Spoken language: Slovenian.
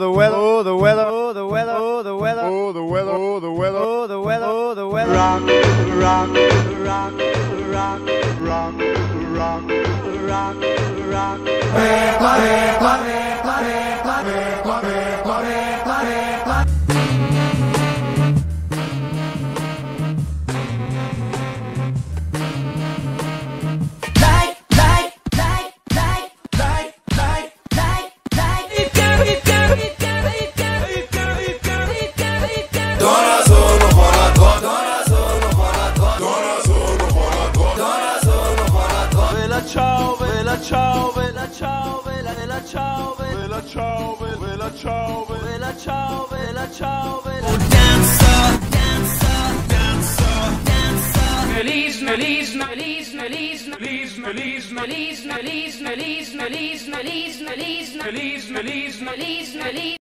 the weather, oh, the weather, oh, the weather, oh, the weather, oh, the weather, oh, the weather, oh, the weather, oh, the weather. Rock, rock, rock, rock, rock, rock, rock, rock. Like, ciao, vela ciao, vela ciao, vela vela ciao, vela ciao, vela ciao, vela ciao, vela ciao, vela Melis, Melis, Melis, Melis, Melis, Melis, Melis, Melis, Melis, Melis, Melis,